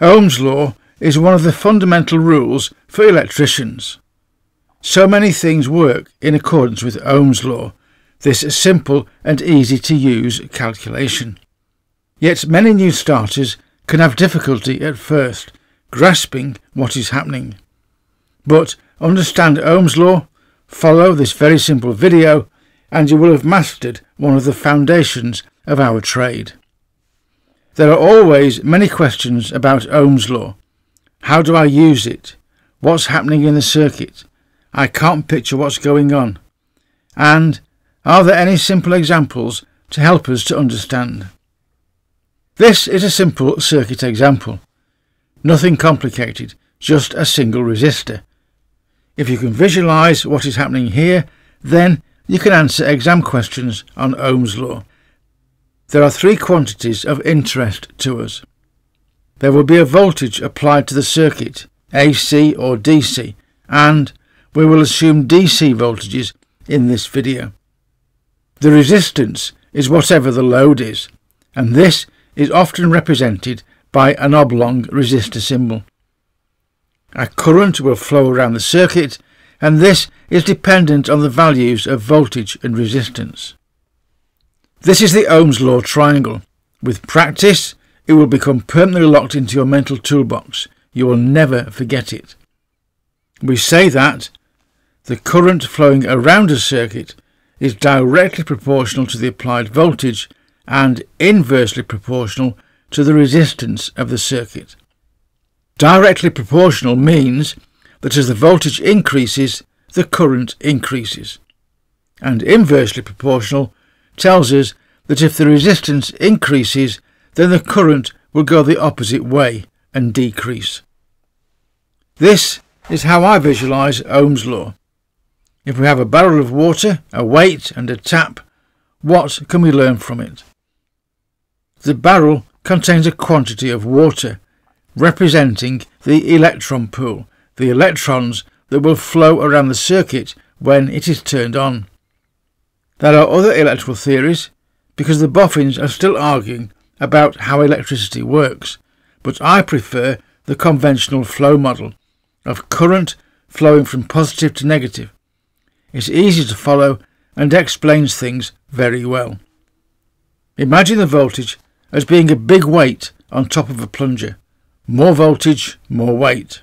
Ohm's law is one of the fundamental rules for electricians. So many things work in accordance with Ohm's law, this simple and easy to use calculation. Yet many new starters can have difficulty at first grasping what is happening. But understand Ohm's law, follow this very simple video, and you will have mastered one of the foundations of our trade. There are always many questions about Ohm's law. How do I use it? What's happening in the circuit? I can't picture what's going on. And are there any simple examples to help us to understand? This is a simple circuit example. Nothing complicated, just a single resistor. If you can visualize what is happening here, then you can answer exam questions on Ohm's law. There are three quantities of interest to us. There will be a voltage applied to the circuit, AC or DC, and we will assume DC voltages in this video. The resistance is whatever the load is, and this is often represented by an oblong resistor symbol. A current will flow around the circuit, and this is dependent on the values of voltage and resistance. This is the Ohm's law triangle. With practice, it will become permanently locked into your mental toolbox. You will never forget it. We say that the current flowing around a circuit is directly proportional to the applied voltage and inversely proportional to the resistance of the circuit. Directly proportional means that as the voltage increases, the current increases. And inversely proportional tells us that if the resistance increases, then the current will go the opposite way and decrease. This is how I visualize Ohm's law. If we have a barrel of water, a weight and a tap, what can we learn from it? The barrel contains a quantity of water, representing the electron pool, the electrons that will flow around the circuit when it is turned on. There are other electrical theories, because the boffins are still arguing about how electricity works, but I prefer the conventional flow model of current flowing from positive to negative. It's easy to follow and explains things very well. Imagine the voltage as being a big weight on top of a plunger. More voltage, more weight.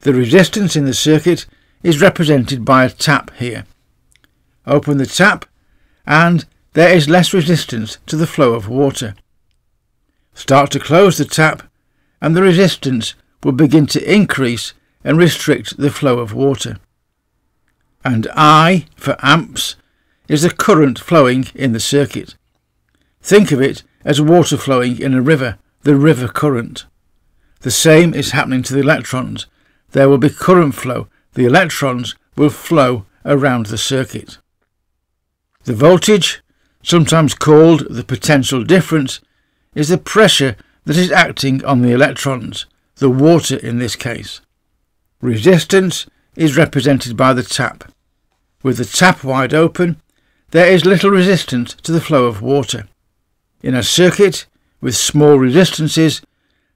The resistance in the circuit is represented by a tap here. Open the tap and there is less resistance to the flow of water. Start to close the tap and the resistance will begin to increase and restrict the flow of water. And I, for amps, is the current flowing in the circuit. Think of it as water flowing in a river, the river current. The same is happening to the electrons. There will be current flow. The electrons will flow around the circuit. The voltage sometimes called the potential difference, is the pressure that is acting on the electrons, the water in this case. Resistance is represented by the tap. With the tap wide open, there is little resistance to the flow of water. In a circuit with small resistances,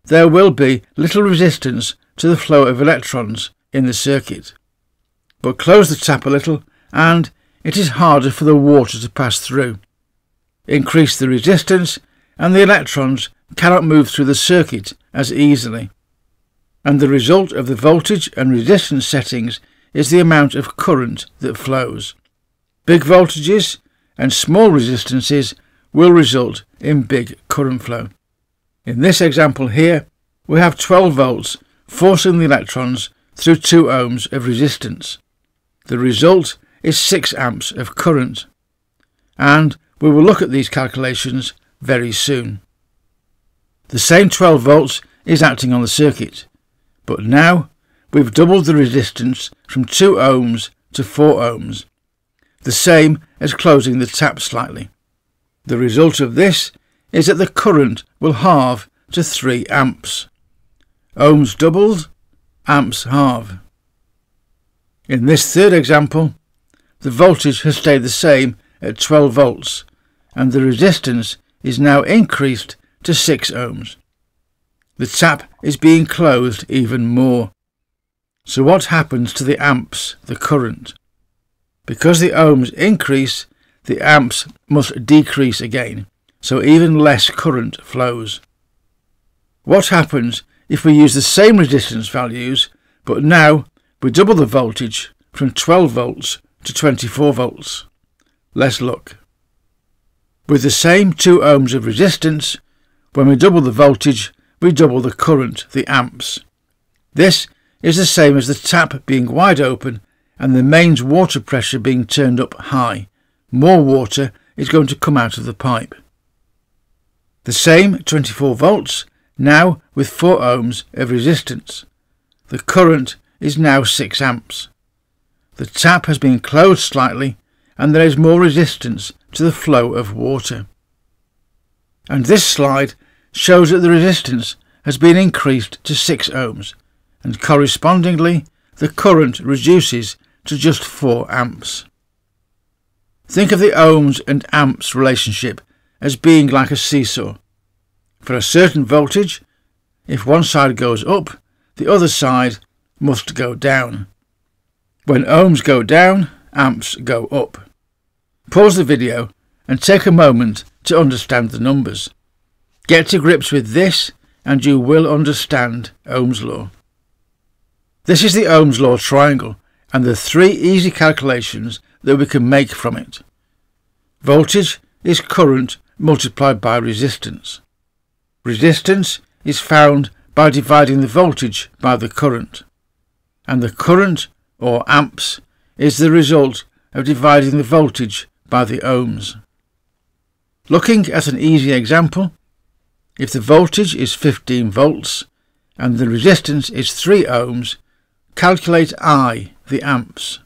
there will be little resistance to the flow of electrons in the circuit. But close the tap a little and it is harder for the water to pass through increase the resistance, and the electrons cannot move through the circuit as easily. And the result of the voltage and resistance settings is the amount of current that flows. Big voltages and small resistances will result in big current flow. In this example here, we have 12 volts forcing the electrons through 2 ohms of resistance. The result is 6 amps of current. And we will look at these calculations very soon. The same 12 volts is acting on the circuit, but now we've doubled the resistance from 2 ohms to 4 ohms, the same as closing the tap slightly. The result of this is that the current will halve to 3 amps. Ohms doubled, amps halve. In this third example, the voltage has stayed the same at 12 volts, and the resistance is now increased to 6 ohms. the tap is being closed even more. So what happens to the amps, the current? Because the ohms increase, the amps must decrease again, so even less current flows. What happens if we use the same resistance values, but now we double the voltage from 12 volts to 24 volts? Let's look. With the same 2 ohms of resistance, when we double the voltage, we double the current, the amps. This is the same as the tap being wide open and the mains water pressure being turned up high. More water is going to come out of the pipe. The same 24 volts, now with 4 ohms of resistance. The current is now 6 amps. The tap has been closed slightly and there is more resistance to the flow of water. And this slide shows that the resistance has been increased to 6 ohms and correspondingly the current reduces to just 4 amps. Think of the ohms and amps relationship as being like a seesaw. For a certain voltage, if one side goes up, the other side must go down. When ohms go down, amps go up. Pause the video and take a moment to understand the numbers. Get to grips with this and you will understand Ohm's law. This is the Ohm's law triangle and the three easy calculations that we can make from it. Voltage is current multiplied by resistance. Resistance is found by dividing the voltage by the current. And the current, or amps, is the result of dividing the voltage by the ohms. Looking at an easy example, if the voltage is 15 volts and the resistance is 3 ohms, calculate I, the amps.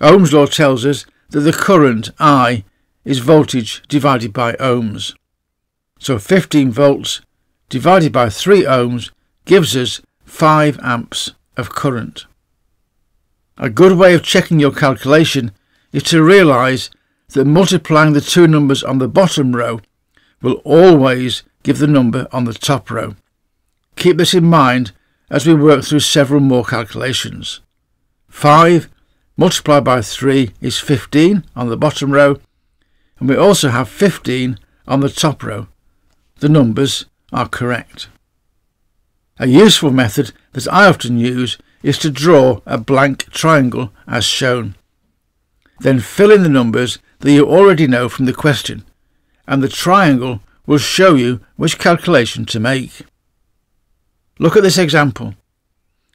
Ohm's law tells us that the current I is voltage divided by ohms. So 15 volts divided by 3 ohms gives us 5 amps of current. A good way of checking your calculation is to realise that multiplying the two numbers on the bottom row will always give the number on the top row. Keep this in mind as we work through several more calculations. 5 multiplied by 3 is 15 on the bottom row and we also have 15 on the top row. The numbers are correct. A useful method that I often use is to draw a blank triangle as shown. Then fill in the numbers that you already know from the question, and the triangle will show you which calculation to make. Look at this example.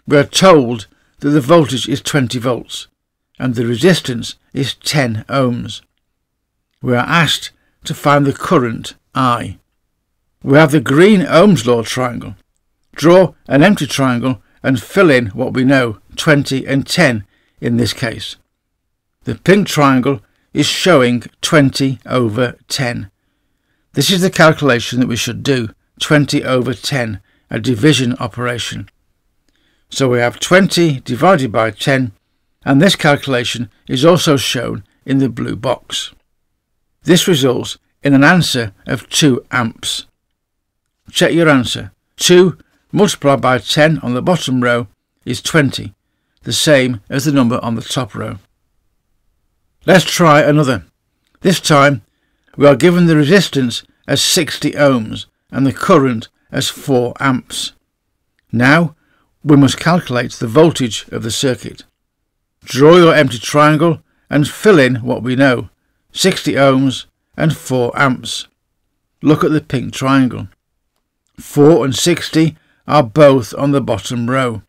We are told that the voltage is 20 volts and the resistance is 10 ohms. We are asked to find the current I. We have the green Ohm's law triangle. Draw an empty triangle and fill in what we know, 20 and 10 in this case. The pink triangle is showing 20 over 10. This is the calculation that we should do, 20 over 10, a division operation. So we have 20 divided by 10, and this calculation is also shown in the blue box. This results in an answer of 2 amps. Check your answer. 2 multiplied by 10 on the bottom row is 20, the same as the number on the top row. Let's try another. This time we are given the resistance as 60 ohms and the current as 4 amps. Now we must calculate the voltage of the circuit. Draw your empty triangle and fill in what we know, 60 ohms and 4 amps. Look at the pink triangle. 4 and 60 are both on the bottom row.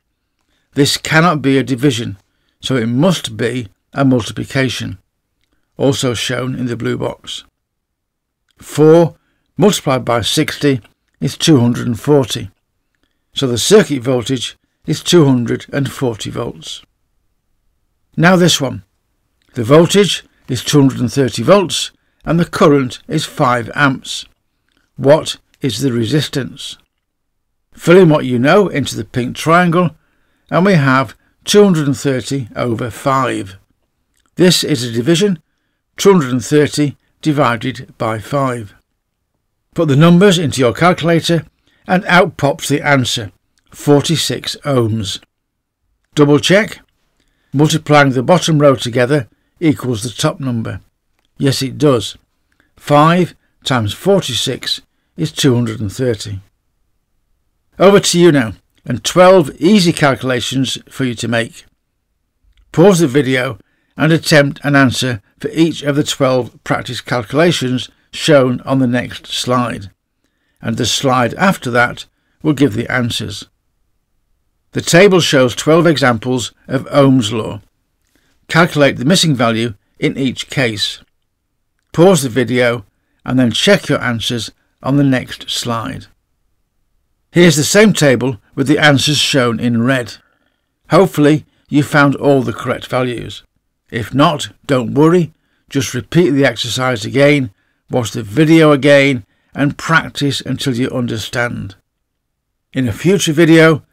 This cannot be a division, so it must be a multiplication, also shown in the blue box. 4 multiplied by 60 is 240, so the circuit voltage is 240 volts. Now this one. The voltage is 230 volts and the current is 5 amps. What is the resistance? Fill in what you know into the pink triangle and we have 230 over 5. This is a division, 230 divided by 5. Put the numbers into your calculator and out pops the answer, 46 ohms. Double check. Multiplying the bottom row together equals the top number. Yes, it does. 5 times 46 is 230. Over to you now, and 12 easy calculations for you to make. Pause the video and attempt an answer for each of the 12 practice calculations shown on the next slide, and the slide after that will give the answers. The table shows 12 examples of Ohm's law. Calculate the missing value in each case. Pause the video and then check your answers on the next slide. Here's the same table with the answers shown in red. Hopefully you found all the correct values. If not, don't worry, just repeat the exercise again, watch the video again and practice until you understand. In a future video,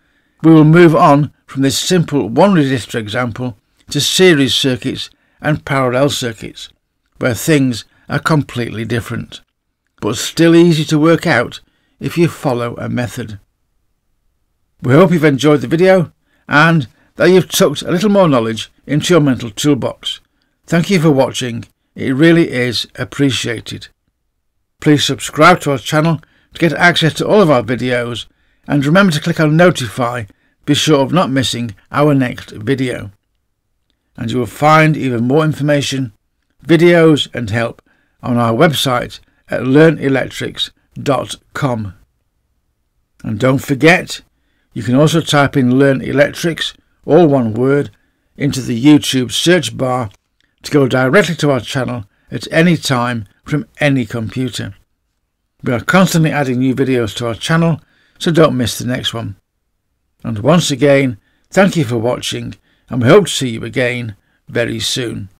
we will move on from this simple one resistor example to series circuits and parallel circuits, where things are completely different, but still easy to work out if you follow a method. We hope you've enjoyed the video and that you've tucked a little more knowledge into your mental toolbox. Thank you for watching, it really is appreciated. Please subscribe to our channel to get access to all of our videos and remember to click on notify be sure of not missing our next video. And you will find even more information, videos and help on our website at learnelectrics.com. And don't forget, you can also type in Learn Electrics, all one word, into the YouTube search bar to go directly to our channel at any time from any computer. We are constantly adding new videos to our channel, so don't miss the next one. And once again, thank you for watching, and we hope to see you again very soon.